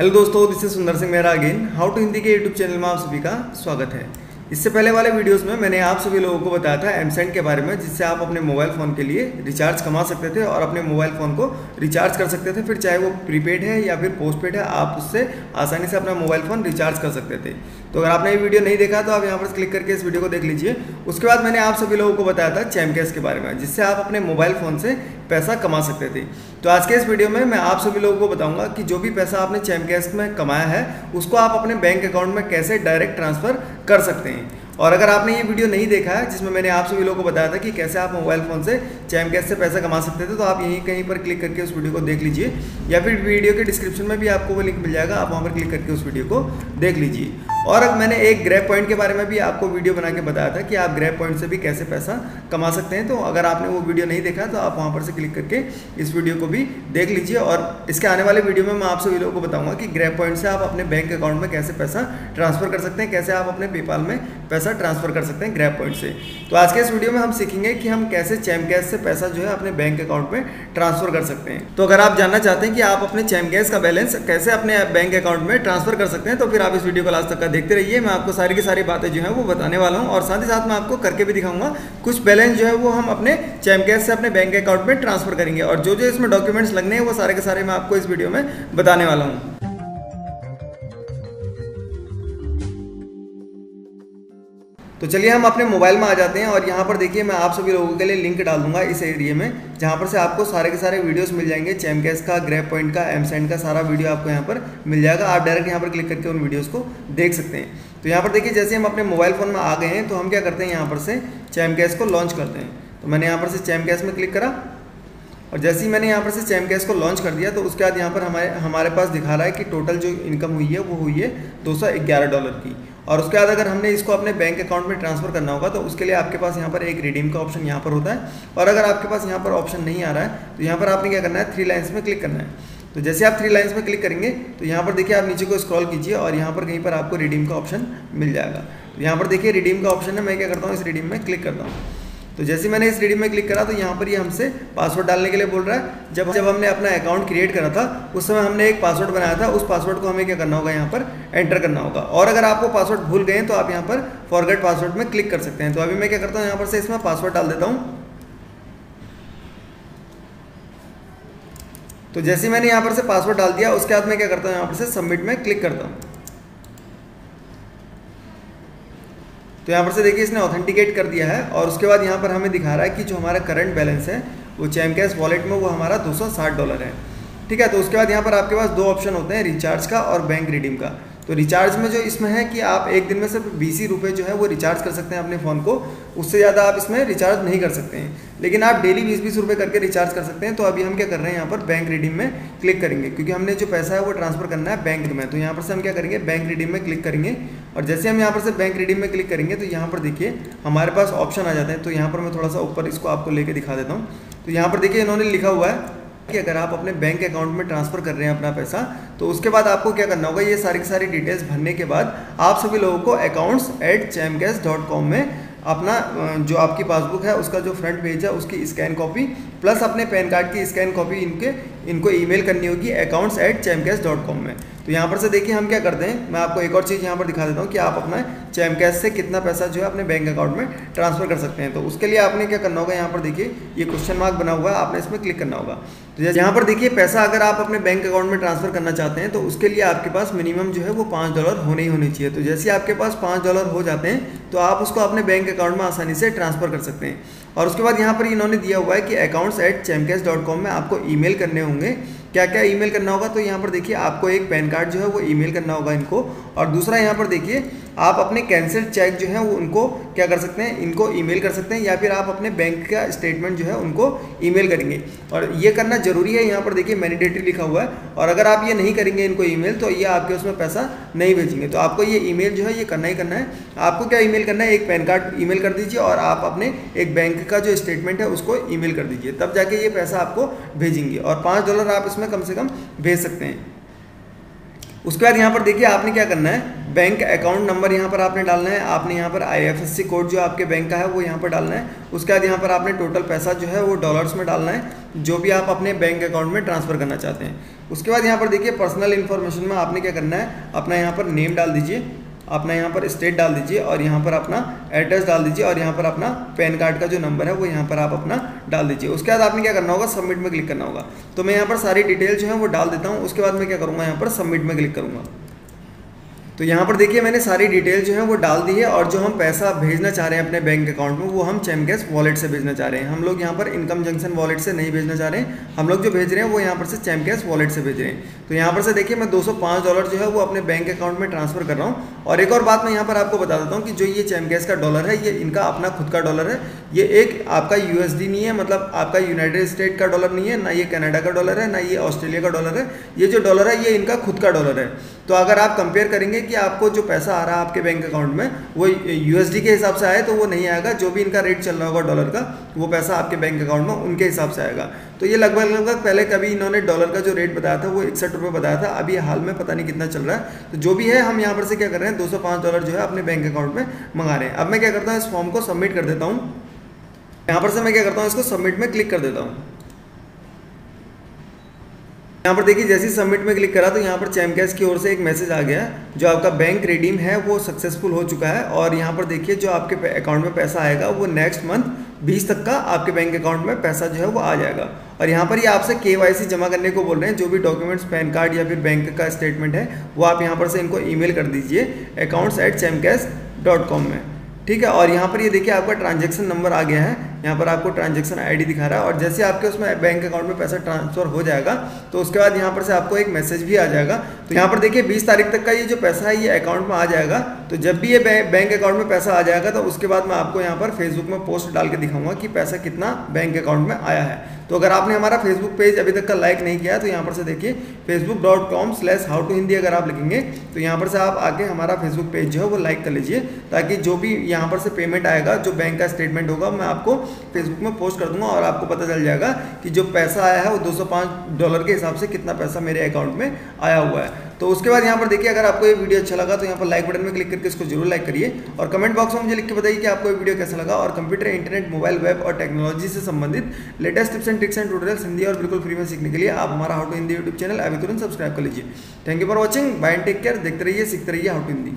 Hello दोस्तों this is Sundar Singh Mehra again how to Hindi के YouTube channel में आप सभी का स्वागत है। इससे पहले वाले वीडियोस में मैंने आप सभी लोगों को बताया था एमसेंट के बारे में, जिससे आप अपने मोबाइल फ़ोन के लिए रिचार्ज कमा सकते थे और अपने मोबाइल फ़ोन को रिचार्ज कर सकते थे। फिर चाहे वो प्रीपेड है या फिर पोस्टपेड है, आप उससे आसानी से अपना मोबाइल फ़ोन रिचार्ज कर सकते थे। तो अगर आपने ये वीडियो नहीं देखा तो आप यहाँ पर क्लिक करके इस वीडियो को देख लीजिए। उसके बाद मैंने आप सभी लोगों को बताया था चैमकेस के बारे में, जिससे आप अपने मोबाइल फ़ोन से पैसा कमा सकते थे। तो आज के इस वीडियो में मैं आप सभी लोगों को बताऊँगा कि जो भी पैसा आपने चैमकेस में कमाया है, उसको आप अपने बैंक अकाउंट में कैसे डायरेक्ट ट्रांसफ़र कर सकते हैं। और अगर आपने ये वीडियो नहीं देखा है, जिसमें मैंने आप सभी लोगों को बताया था कि कैसे आप मोबाइल फ़ोन से चैम कैश से पैसा कमा सकते थे तो आप यहीं कहीं पर क्लिक करके उस वीडियो को देख लीजिए, या फिर वीडियो के डिस्क्रिप्शन में भी आपको वो लिंक मिल जाएगा, आप वहाँ पर क्लिक करके उस वीडियो को देख लीजिए। और अब मैंने एक ग्रैप पॉइंट के बारे में भी आपको वीडियो बना के बताया था कि आप ग्रैप पॉइंट से भी कैसे पैसा कमा सकते हैं तो अगर आपने वो वीडियो नहीं देखा तो आप वहाँ पर से क्लिक करके इस वीडियो को भी देख लीजिए। और इसके आने वाले वीडियो में मैं आप सभी लोगों को बताऊँगा कि ग्रैप पॉइंट से आप अपने बैंक अकाउंट में कैसे पैसा ट्रांसफ़र कर सकते हैं, कैसे आप अपने पेपाल में पैसा ट्रांसफ़र कर सकते हैं ग्रैप पॉइंट से। तो आज के इस वीडियो में हम सीखेंगे कि हम कैसे चैम कैश से पैसा जो है अपने बैंक अकाउंट में ट्रांसफ़र कर सकते हैं। तो अगर आप जानना चाहते हैं कि आप अपने चैम कैश का बैलेंस कैसे अपने बैंक अकाउंट में ट्रांसफ़र कर सकते हैं तो फिर आप इस वीडियो को लास्ट तक देखते रहिए। मैं आपको सारी की सारी बातें जो है वो बताने वाला हूँ और साथ ही साथ मैं आपको करके भी दिखाऊँगा कुछ बैलेंस जो है वो हम अपने चैम कैश से अपने बैंक अकाउंट में ट्रांसफ़र करेंगे। और जो जो इसमें डॉक्यूमेंट्स लगने हैं, वो सारे के सारे मैं आपको इस वीडियो में बताने वाला हूँ। तो चलिए हम अपने मोबाइल में आ जाते हैं और यहाँ पर देखिए मैं आप सभी लोगों के लिए लिंक डाल दूँगा इस एरिए में, जहाँ पर से आपको सारे के सारे वीडियोस मिल जाएँगे चैमकेस का ग्रैप पॉइंट का एम का, सारा वीडियो आपको यहाँ पर मिल जाएगा। आप डायरेक्ट यहाँ पर क्लिक करके उन वीडियोज़ को देख सकते हैं। तो यहाँ पर देखिए, जैसे हम अपने मोबाइल फ़ोन में आ गए हैं तो हम क्या करते हैं, यहाँ पर से चैमकेस को लॉन्च करते हैं। तो मैंने यहाँ पर से चैमकेस में क्लिक करा और जैसे ही मैंने यहाँ पर से चैम कैश को लॉन्च कर दिया तो उसके बाद यहाँ पर हमारे हमारे पास दिखा रहा है कि टोटल जो इनकम हुई है, वो हुई है दो सौ ग्यारह डॉलर की। और उसके बाद अगर हमने इसको अपने बैंक अकाउंट में ट्रांसफ़र करना होगा तो उसके लिए आपके पास यहाँ पर एक रिडीम का ऑप्शन यहाँ पर होता है। और अगर आपके पास यहाँ पर ऑप्शन नहीं आ रहा है तो यहाँ पर आपने क्या करना है थ्री लाइन्स में क्लिक करना है। तो जैसे आप थ्री लाइन्स में क्लिक करेंगे तो यहाँ पर देखिए आप नीचे को स्क्रॉल कीजिए और यहाँ पर कहीं पर आपको रिडीम का ऑप्शन मिल जाएगा। तो यहाँ पर देखिए रिडीम का ऑप्शन है, मैं क्या करता हूँ, इस रिडीम में क्लिक करता हूँ। तो जैसे मैंने इस रेडी में क्लिक करा तो यहाँ पर ये यह हमसे पासवर्ड डालने के लिए बोल रहा है। जब जब हमने अपना अकाउंट क्रिएट करा था, उस समय हमने एक पासवर्ड बनाया था, उस पासवर्ड को हमें क्या करना होगा? यहाँ पर एंटर करना होगा। और अगर आपको पासवर्ड भूल गए तो आप यहाँ पर फॉरगेट पासवर्ड में क्लिक कर सकते हैं। तो अभी मैं क्या करता हूँ, यहाँ पर से इसमें पासवर्ड डाल देता हूँ। तो जैसे मैंने यहाँ पर से पासवर्ड डाल दिया, उसके बाद मैं क्या करता हूँ, यहाँ पर से सबमिट में क्लिक करता हूँ। तो यहाँ पर से देखिए इसने ऑथेंटिकेट कर दिया है और उसके बाद यहाँ पर हमें दिखा रहा है कि जो हमारा करंट बैलेंस है, वो चैम कैश वॉलेट में वो हमारा 260 डॉलर है। ठीक है तो उसके बाद यहाँ पर आपके पास दो ऑप्शन होते हैं रिचार्ज का और बैंक रिडीम का। तो रिचार्ज में जो इसमें है कि आप एक दिन में सिर्फ़ बीस ही रुपये जो है वो रिचार्ज कर सकते हैं अपने फ़ोन को। उससे ज़्यादा आप इसमें रिचार्ज नहीं कर सकते हैं। लेकिन आप डेली बीस बीस रुपये करके रिचार्ज कर सकते हैं। तो अभी हम क्या कर रहे हैं यहाँ पर बैंक रिडीम में क्लिक करेंगे। क्योंकि हमने जो पैसा है वो ट्रांसफ़र करना है बैंक में। तो यहाँ पर से हम क्या करेंगे? बैंक रिडीम में क्लिक करेंगे। और जैसे हम यहाँ पर से बैंक रिडीम में क्लिक करेंगे तो यहाँ पर देखिए हमारे पास ऑप्शन आ जाते हैं। तो यहाँ पर मैं थोड़ा सा ऊपर इसको आपको लेके दिखा देता हूँ। तो यहाँ पर देखिए इन्होंने लिखा हुआ है कि अगर आप अपने बैंक अकाउंट में ट्रांसफ़र कर रहे हैं अपना पैसा तो उसके बाद आपको क्या करना होगा? ये सारी की सारी डिटेल्स भरने के बाद आप सभी लोगों को अकाउंट्स एट चैम में अपना जो आपकी पासबुक है, उसका जो फ्रंट पेज है, उसकी स्कैन कॉपी प्लस अपने पैन कार्ड की स्कैन कॉपी इनके इनको ईमेल करनी होगी अकाउंट्स एट चैमकैस डॉट कॉम में। तो यहाँ पर से देखिए हम क्या करते हैं, मैं आपको एक और चीज़ यहाँ पर दिखा देता हूँ कि आप अपना चैम कैश से कितना पैसा जो है अपने बैंक अकाउंट में ट्रांसफ़र कर सकते हैं। तो उसके लिए आपने क्या करना होगा, यहाँ पर देखिए, ये क्वेश्चन मार्क बना हुआ है, आपने इसमें क्लिक करना होगा। तो यहाँ पर देखिए, पैसा अगर आप अपने बैंक अकाउंट में ट्रांसफ़र करना चाहते हैं तो उसके लिए आपके पास मिनिमम जो है वो पाँच डॉलर होने ही होने चाहिए। तो जैसे आपके पास पाँच डॉलर हो जाते हैं तो आप उसको अपने बैंक अकाउंट में आसानी से ट्रांसफ़र कर सकते हैं। और उसके बाद यहाँ पर इन्होंने दिया हुआ है कि accounts at Chamcash dot com में आपको ईमेल करने होंगे। क्या क्या ईमेल करना होगा? तो यहाँ पर देखिए, आपको एक पैन कार्ड जो है वो ईमेल करना होगा इनको। और दूसरा यहाँ पर देखिए आप अपने कैंसिल चेक जो है वो उनको क्या कर सकते हैं? इनको ईमेल कर सकते हैं या फिर आप अपने बैंक का स्टेटमेंट जो है उनको ईमेल करेंगे। और ये करना ज़रूरी है। यहाँ पर देखिए मैनिडेटरी लिखा हुआ है। और अगर आप ये नहीं करेंगे इनको ईमेल तो ये आपके उसमें पैसा नहीं भेजेंगे। तो आपको ये ईमेल जो है, ये करना ही करना है। आपको क्या ईमेल करना है? एक पैन कार्ड ईमेल कर दीजिए और आप अपने एक बैंक का जो स्टेटमेंट है, उसको ईमेल कर दीजिए। तब जाके ये पैसा आपको भेजेंगे। और पाँच डॉलर आप इसमें कम से कम भेज सकते हैं। उसके बाद यहाँ पर देखिए आपने क्या करना है बैंक अकाउंट नंबर यहाँ पर आपने डालना है आपने यहाँ पर आईएफएससी कोड जो आपके बैंक का है वो यहाँ पर डालना है उसके बाद यहाँ पर आपने टोटल पैसा जो है वो डॉलर्स में डालना है जो भी आप अपने बैंक अकाउंट में ट्रांसफ़र करना चाहते हैं उसके बाद यहाँ पर देखिए पर्सनल इन्फॉर्मेशन में आपने क्या करना है अपना यहाँ पर नेम डाल दीजिए अपना यहाँ पर स्टेट डाल दीजिए और यहाँ पर अपना एड्रेस डाल दीजिए और यहाँ पर अपना पैन कार्ड का जो नंबर है वो यहाँ पर आप अपना डाल दीजिए। उसके बाद आपने क्या करना होगा सबमिट में क्लिक करना होगा। तो मैं यहाँ पर सारी डिटेल जो है वो डाल देता हूँ। उसके बाद मैं क्या करूँगा, यहाँ पर सबमिट में क्लिक करूँगा। तो यहाँ पर देखिए, मैंने सारी डिटेल जो है वो डाल दी है और जो हम पैसा भेजना चाह रहे हैं अपने बैंक अकाउंट में, वो हम चैमकेस वॉलेट से भेजना चाह रहे हैं। हम लोग यहाँ पर इनकम जंक्शन वॉलेट से नहीं भेजना चाह रहे हैं। हम लोग जो भेज रहे हैं, वो यहाँ पर से चैमकेस वॉलेट से भेज रहे हैं। तो यहाँ पर से देखिए, मैं दो सौ पाँच डॉलर जो है वो अपने बैंक अकाउंट में ट्रांसफ़र कर रहा हूँ। और एक और बात मैं यहाँ पर आपको बता देता हूँ कि जो ये चैमकेस का डॉलर है, ये इनका अपना खुद का डॉलर है। ये एक आपका यूएसडी नहीं है मतलब आपका यूनाइटेड स्टेट का डॉलर नहीं है, ना ये कनाडा का डॉलर है, ना ये ऑस्ट्रेलिया का डॉलर है। ये जो डॉलर है, ये इनका खुद का डॉलर है। तो अगर आप कंपेयर करेंगे कि आपको जो पैसा आ रहा है आपके बैंक अकाउंट में, वो यूएसडी के हिसाब से आए तो वो नहीं आएगा। जो भी इनका रेट चल रहा होगा डॉलर का, वो पैसा आपके बैंक अकाउंट में उनके हिसाब से आएगा। तो ये लगभग लगभग पहले कभी इन्होंने डॉलर का जो रेट बताया था, वो इकसठ रुपये बताया था। अभी हाल में पता नहीं कितना चल रहा है। तो जो भी है, हम यहाँ पर से क्या कर रहे हैं, दो डॉलर जो है अपने बैंक अकाउंट में मंगा रहे हैं। अब मैं क्या करता हूँ, इस फॉर्म को सबमिट कर देता हूँ। यहाँ पर से मैं क्या करता हूँ, इसको सबमिट में क्लिक कर देता हूँ। यहाँ पर देखिए, जैसे ही सबमिट में क्लिक करा तो यहाँ पर चैमकैश की ओर से एक मैसेज आ गया, जो आपका बैंक रिडीम है, वो सक्सेसफुल हो चुका है। और यहाँ पर देखिए, जो आपके अकाउंट में पैसा आएगा, वो नेक्स्ट मंथ 20 तक का आपके बैंक अकाउंट में पैसा जो है, वो आ जाएगा। और यहाँ पर ये या आपसे के जमा करने को बोल रहे हैं, जो भी डॉक्यूमेंट्स पैन कार्ड या फिर बैंक का स्टेटमेंट है, वो आप यहाँ पर से इनको ई कर दीजिए अकाउंट्स एट डॉट कॉम में। ठीक है? और यहाँ पर ये यह देखिए, आपका ट्रांजेक्शन नंबर आ गया है। यहाँ पर आपको ट्रांजेक्शन आईडी दिखा रहा है और जैसे आपके उसमें बैंक अकाउंट में पैसा ट्रांसफ़र हो जाएगा तो उसके बाद यहाँ पर से आपको एक मैसेज भी आ जाएगा। तो यहाँ पर देखिए 20 तारीख तक का ये जो पैसा है, ये अकाउंट में आ जाएगा। तो जब भी ये बैंक अकाउंट में पैसा आ जाएगा तो उसके बाद मैं आपको यहाँ पर फेसबुक में पोस्ट डाल के दिखाऊँगा कि पैसा कितना बैंक अकाउंट में आया है। तो अगर आपने हमारा फेसबुक पेज अभी तक का लाइक नहीं किया तो यहाँ पर से देखिए Facebook dot com slash how to Hindi अगर आप लिखेंगे तो यहाँ पर से आप आके हमारा फेसबुक पेज जो है वो लाइक कर लीजिए, ताकि जो भी यहाँ पर से पेमेंट आएगा, जो बैंक का स्टेटमेंट होगा, मैं आपको फेसबुक में पोस्ट कर दूँगा और आपको पता चल जाएगा कि जो पैसा आया है वो 205 डॉलर के हिसाब से कितना पैसा मेरे अकाउंट में आया हुआ है। तो उसके बाद यहाँ पर देखिए, अगर आपको ये वीडियो अच्छा लगा तो यहाँ पर लाइक बटन में क्लिक करके इसको ज़रूर लाइक करिए। और कमेंट बॉक्स में मुझे लिख के बताइए कि आपको ये वीडियो कैसा लगा। और कंप्यूटर इंटरनेट मोबाइल वेब और टेक्नोलॉजी से संबंधित latest tips and tricks and tutorials Hindi और बिल्कुल फ्री में सीखने के लिए आप हमारा how to Hindi YouTube channel अभी तुरंत सब्सक्राइब कर लीजिए। Thank you for watching bye take care देखते रहिए, सीखते रहिए हाउ टू हिंदी